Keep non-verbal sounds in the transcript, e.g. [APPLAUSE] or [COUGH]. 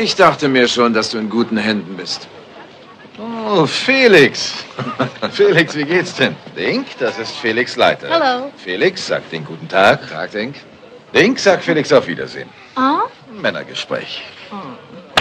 Ich dachte mir schon, dass du in guten Händen bist. Oh, Felix. [LAUGHS] Felix, wie geht's denn? Dink, das ist Felix Leiter. Hallo. Felix, sag den guten Tag. Tag, Dink. Dink, sag Felix auf Wiedersehen. Ah? Männergespräch. Oh.